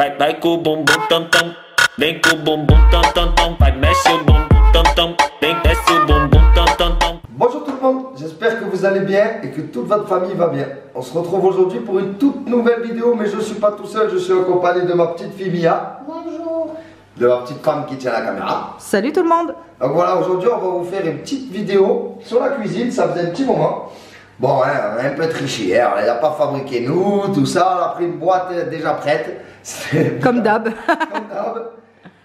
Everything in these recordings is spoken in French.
Vai, vai com o bumbum tam tam. Vem com o bumbum tam tam tam. Vai, mexe o bumbum tam tam. Vem, desce o bumbum tam tam tam. Bonjour tout le monde, j'espère que vous allez bien et que toute votre famille va bien. On se retrouve aujourd'hui pour une toute nouvelle vidéo, mais je ne suis pas tout seul, je suis accompagné de ma petite fille Mia, Bonjour. de ma petite femme qui tient la caméra. Salut tout le monde Donc voilà, aujourd'hui on va vous faire une petite vidéo sur la cuisine, ça faisait un petit moment. Bon, hein, on a un peu triché, hein, on l'a pas fabriqué nous, tout ça, on a pris une boîte euh, déjà prête. C'était Comme d'hab. comme d'hab.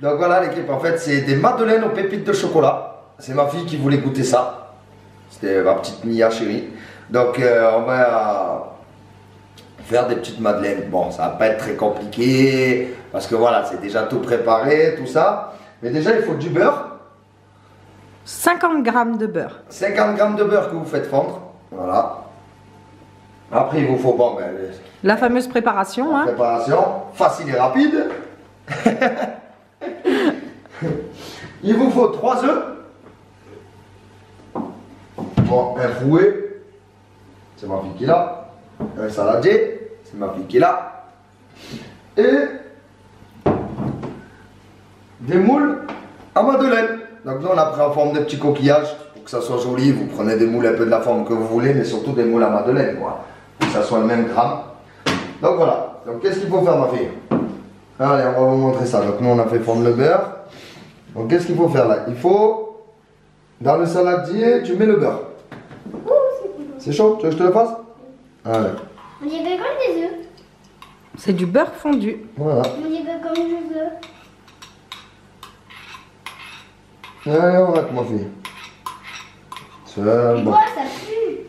Donc voilà l'équipe, en fait c'est des madeleines aux pépites de chocolat. C'est ma fille qui voulait goûter ça. C'était ma petite Mia chérie. Donc euh, on va faire des petites madeleines. Bon, ça va pas être très compliqué parce que voilà, c'est déjà tout préparé, tout ça. Mais déjà il faut du beurre. 50 grammes de beurre. 50 grammes de beurre que vous faites fondre. Voilà. Après, il vous faut, bon, ben, La fameuse préparation. la Hein. préparation, facile et rapide. il vous faut 3 œufs. Bon, un fouet. C'est ma fille qui est là. Un saladier. C'est ma fille qui là. Et des moules à madeleine. Donc nous on a pris en forme de petits coquillages pour que ça soit joli. Vous prenez des moules un peu de la forme que vous voulez, mais surtout des moules à madeleine, quoi. Que ça soit le même gramme. Donc voilà. Donc qu'est-ce qu'il faut faire ma fille? Allez, on va vous montrer ça. Donc nous on a fait fondre le beurre. Donc qu'est-ce qu'il faut faire là? Il faut dans le saladier, tu mets le beurre. C'est chaud? Tu veux que je te le fasse? Allez. On dirait comme des œufs. C'est du beurre fondu. Voilà. On dirait comme des œufs. Allez, on rate ma fille. C'est bon. quoi, ça pue?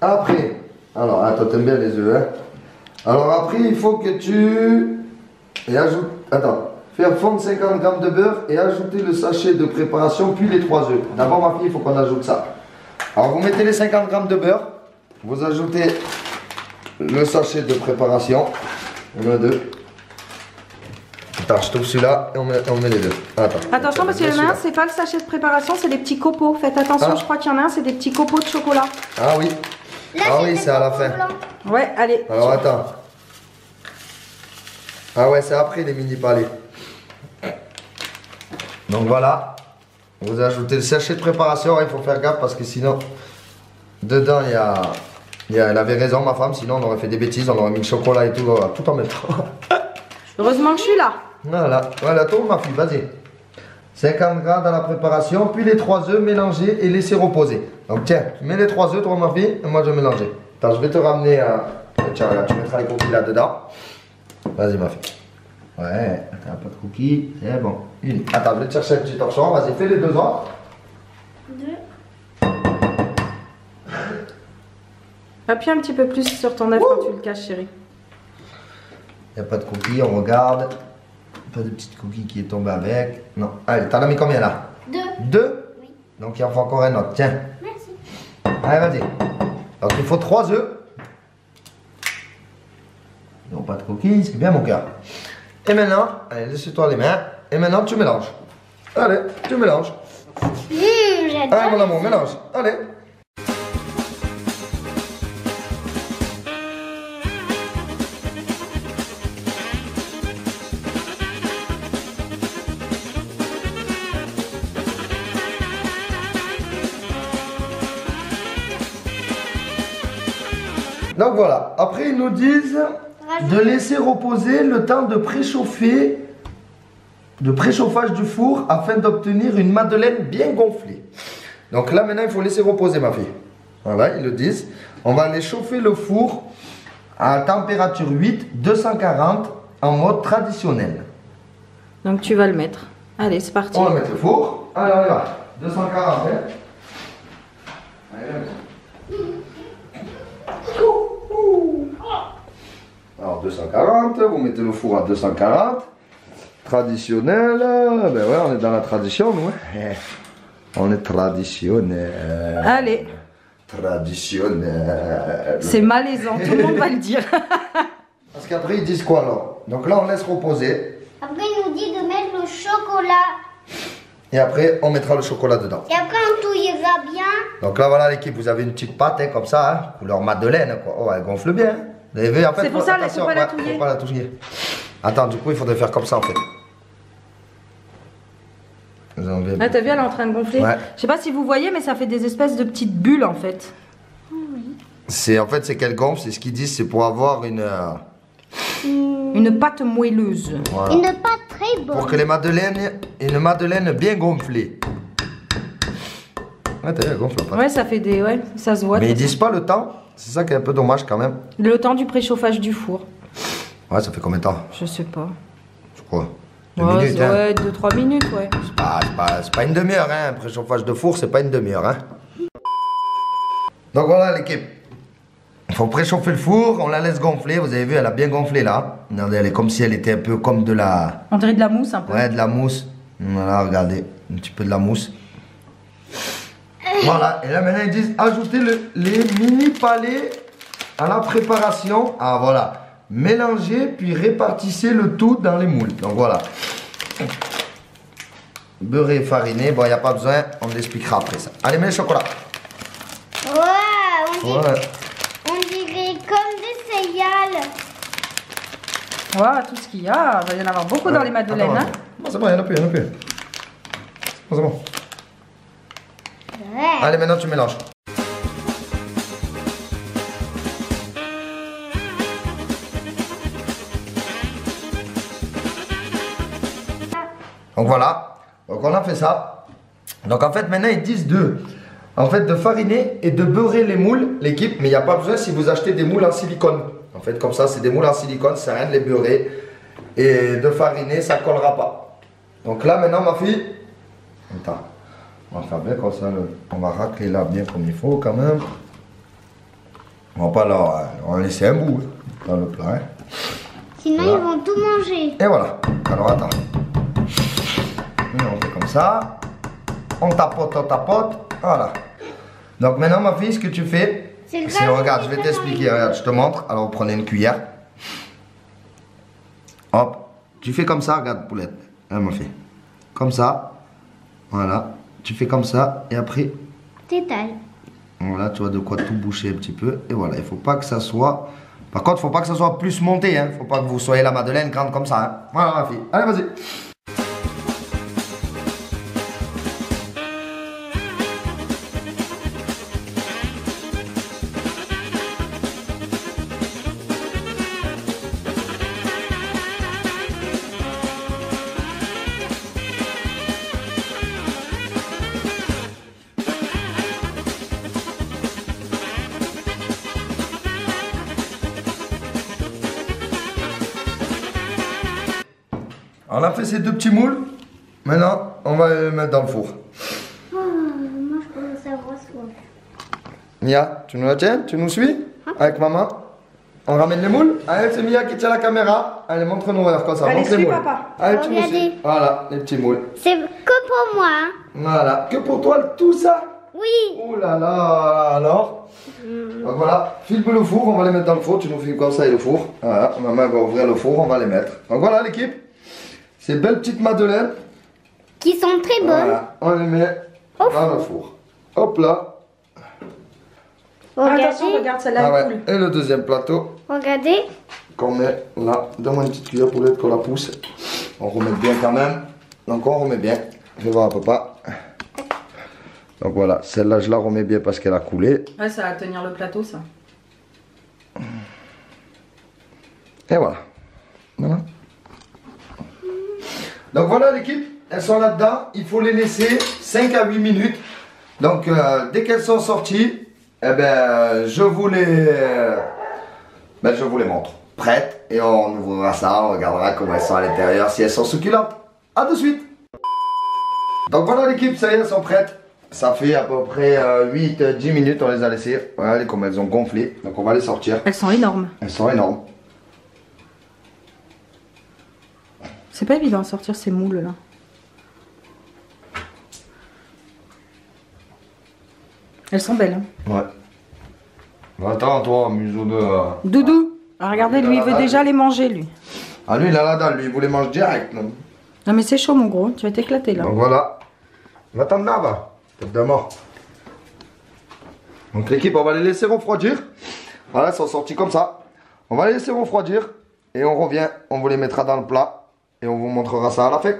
Après, alors attends, t'aimes bien les œufs, hein Alors après, il faut que tu et ajoute, attends, faire fondre 50 grammes de beurre et ajouter le sachet de préparation puis les trois œufs. D'abord, ma fille, il faut qu'on ajoute ça. Alors vous mettez les 50 grammes de beurre, vous ajoutez le sachet de préparation, on a deux. Attends, je trouve celui-là et on met, on met les deux. Attends. Attention parce qu'il y en a un, c'est pas le sachet de préparation, c'est des petits copeaux. Faites attention, Ah. je crois qu'il y en a un, c'est des petits copeaux de chocolat. Ah oui. Là, Ah oui, c'est à la fin. Ouais, allez. Alors attends. Ah ouais, c'est après les mini palais. Donc voilà. Vous ajoutez le sachet de préparation. Il faut faire gaffe parce que sinon, dedans, il y a, il y a- Elle avait raison, ma femme. Sinon, on aurait fait des bêtises. On aurait mis le chocolat et tout, voilà, tout en même temps. Heureusement que je suis là. Voilà. Voilà, tourne, ma fille. Vas-y. 50 grammes dans la préparation. Puis les trois œufs mélangés et laisser reposer. Donc tiens, tu mets les trois œufs, toi, ma fille. Et moi, je vais mélanger. Attends, je vais te ramener. euh, Tiens, regarde, tu mettras les cookies là-dedans. Vas-y, ma fille. Ouais, t'as pas de cookies, c'est bon. Une. Attends, je vais te chercher un petit torchon. Vas-y, fais les deux autres. Deux. Appuie un petit peu plus sur ton œuf quand tu le caches, chérie. Y a pas de cookies, on regarde. Pas de petites cookies qui est tombée avec. Non. Allez, t'en as mis combien là? Deux. Deux? Oui. Donc il en faut encore un autre. Tiens. Merci. Allez, vas-y. Donc il faut trois œufs. Non, pas de coquilles, c'est bien mon cœur. Et maintenant, allez, laisse-toi les mains. Et maintenant, tu mélanges. Allez, tu mélanges. Mmh. Allez, mon amour, mélange. Allez. Donc voilà, après ils nous disent de laisser reposer le temps de préchauffer, de préchauffage du four afin d'obtenir une madeleine bien gonflée. Donc là maintenant il faut laisser reposer ma fille. Voilà, ils le disent. On va aller chauffer le four à température 8, 240 en mode traditionnel. Donc tu vas le mettre. Allez, c'est parti. On va mettre le four. Allez, on y va. 240. Hein. Allez. Alors 240, vous mettez le four à 240. Traditionnel, ben ouais, on est dans la tradition, nous. hein. On est traditionnel. Allez, Traditionnel. c'est malaisant, tout le monde va le dire. Parce qu'après, ils disent quoi alors? Donc là, on laisse reposer. Après, il nous dit de mettre le chocolat. Et après, on mettra le chocolat dedans. Et après, on touillera bien. Donc là, voilà l'équipe, vous avez une petite pâte hein, comme ça, hein, couleur madeleine. Quoi. Oh, elle gonfle bien. Vous avez vu, en fait, C'est pour ça, attention, faut pas la ouais, touiller. Faut pas la touiller. Attends, du coup, il faudrait faire comme ça en fait. Là, t'as vu, elle est en train de gonfler. Ouais. Je sais pas si vous voyez, mais ça fait des espèces de petites bulles en fait. C'est en fait c'est qu'elle gonfle, c'est ce qu'ils disent, c'est pour avoir une euh, Une pâte moelleuse. voilà. Une pâte très bonne. pour que les madeleines, une madeleine bien gonflée. Ouais, t'as vu, elle gonfle la pâte. Ouais, ça fait des. Ouais, ça se voit. Mais ils disent pas le temps. C'est ça qui est un peu dommage quand même. Le temps du préchauffage du four. Ouais, ça fait combien de temps Je sais pas. Je crois. Deux Ouais, minutes, c'est- hein. ouais, 2-3 minutes, ouais. C'est pas, c'est pas- c'est pas une demi-heure, hein. Un préchauffage de four, c'est pas une demi-heure, hein. Donc voilà l'équipe. Il faut préchauffer le four, on la laisse gonfler. Vous avez vu, elle a bien gonflé là. Regardez, elle est comme si elle était un peu comme de la. On dirait de la mousse un peu. Ouais, de la mousse. Voilà, regardez, un petit peu de la mousse. Voilà, et là maintenant ils disent ajouter le- les mini palets à la préparation. Ah voilà, mélangez puis répartissez le tout dans les moules. Donc voilà. Beurré et fariné, bon il n'y a pas besoin, on l'expliquera après ça. Allez, mets le chocolat. Ouais, on, dirait, Ouais. on dirait comme des céréales. Voilà tout ce qu'il y a. Il va y en avoir beaucoup dans les madeleines. Attends, hein. C'est bon, il n'y en a plus, il n'y en a plus. C'est bon, c'est bon. Allez, maintenant tu mélanges. Donc voilà, donc on a fait ça. Donc en fait maintenant ils disent de, en fait de fariner et de beurrer les moules, l'équipe, mais il n'y a pas besoin si vous achetez des moules en silicone. En fait comme ça c'est des moules en silicone, ça rien de les beurrer et de fariner, ça collera pas. Donc là maintenant ma fille, attends, on va faire bien comme ça, on va racler là bien comme il faut quand même. On va pas là, on va laisser un bout hein, dans le plat. hein. Sinon, Voilà. ils vont tout manger. Et voilà. Alors attends. Et on fait comme ça. On tapote, on tapote. Voilà. Donc maintenant, ma fille, ce que tu fais, C'est regarde, je vais t'expliquer. Regarde, je te montre. Alors, vous prenez une cuillère. Hop. Tu fais comme ça, regarde, poulette. Hein, ma fille. Comme ça. Voilà. Tu fais comme ça. Et après, T'étales. voilà, tu vois de quoi tout boucher un petit peu. Et voilà, il faut pas que ça soit. Par contre, faut pas que ça soit plus monté. Hein. Faut pas que vous soyez la madeleine grande comme ça. hein. Voilà, ma fille. Allez, vas-y. On a fait ces deux petits moules. Maintenant, on va les mettre dans le four. Oh, moi, je commence à avoir soif. Mia, tu nous la tiens? Tu nous suis? Avec maman? On ramène les moules Allez, c'est Mia qui tient la caméra. Allez, montre-nous alors comme ça. Allez, montre les moules. papa. Allez, tu nous suis. Voilà, les petits moules. C'est que pour moi. hein. Voilà. Que pour toi, tout ça? Oui. Ouh là là, alors? Donc voilà, filme le four, on va les mettre dans le four, tu nous filmes comme ça et le four. Voilà, maman va ouvrir le four, on va les mettre. Donc voilà l'équipe, ces belles petites madeleines, Qui sont très bonnes. voilà, on les met Au dans le four. Hop là, Regardez. Attention, regarde, celle-là ah ouais. et le deuxième plateau Regardez. qu'on met là, donne-moi une petite cuillère pour l'aide qu'on la pousse. On remet bien quand même, donc on remet bien, je vais voir à papa. Donc voilà, celle-là je la remets bien parce qu'elle a coulé. Ouais, ça va tenir le plateau, ça. Et voilà. Voilà. Donc voilà l'équipe, elles sont là-dedans. Il faut les laisser 5 à 8 minutes. Donc euh, dès qu'elles sont sorties, eh ben, je vous les, euh, ben, je vous les montre. Prêtes. Et on ouvrira ça, on regardera comment elles sont à l'intérieur, si elles sont succulentes. A de suite. Donc voilà l'équipe, ça y est, elles sont prêtes. Ça fait à peu près 8-10 minutes, on les a laissées. Regardez comme elles ont gonflé. Donc on va les sortir. Elles sont énormes. Elles sont énormes. C'est pas évident de sortir ces moules là. Elles sont belles. hein. Ouais. Attends, toi, museau de. euh, Doudou, ah, regardez, lui, il veut déjà les manger, lui. Ah, lui, il a la dalle, lui, il vous les mange direct. non Non, mais c'est chaud, mon gros. Tu vas t'éclater là. Donc voilà. Va-t'en là, va. Tête de mort. Donc l'équipe, on va les laisser refroidir. Voilà, elles sont sorties comme ça. On va les laisser refroidir. et on revient. On vous les mettra dans le plat et on vous montrera ça à la fin.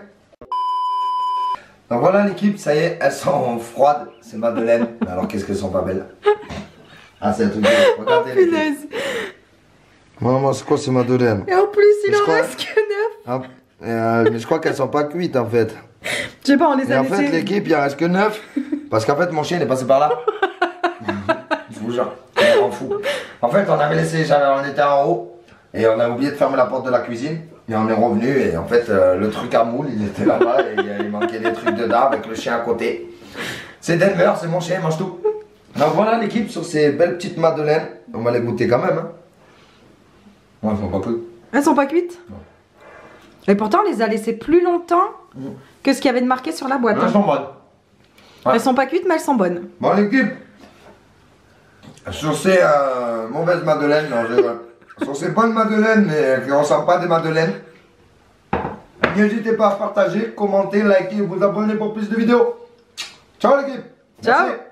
Donc voilà l'équipe, ça y est, elles sont froides, c'est Madeleine. Alors qu'est-ce qu'elles sont pas belles Ah c'est un truc de ouf. regardez l'équipe. Punaise. Maman, c'est quoi ces Madeleine Et en plus, il en reste que neuf. Ah, euh, Mais je crois qu'elles sont pas cuites en fait. Je sais pas, on les Et a en fait l'équipe, il en reste que 9. Parce qu'en fait mon chien il est passé par là. je vous jure, on m'en fout. En fait on avait laissé, on était en haut. Et on a oublié de fermer la porte de la cuisine. Et on est revenu et en fait euh, le truc à moule il était là-bas et il manquait des trucs dedans avec le chien à côté. C'est Denver, c'est mon chien, il mange tout. Donc voilà l'équipe sur ces belles petites madeleines. On va les goûter quand même. Hein. Ouais, faut pas peu. Elles sont pas cuites Et pourtant, on les a laissées plus longtemps que ce qu'il y avait de marqué sur la boîte. hein. Elles sont bonnes. ouais. Elles sont pas cuites, mais elles sont bonnes. Bon l'équipe, sur ces euh, mauvaises madeleines, non je rigole. Sur ces bonnes madeleines mais qui ne ressemblent pas à des madeleines, n'hésitez pas à partager, commenter, liker, vous abonner pour plus de vidéos. Ciao l'équipe Ciao. Merci.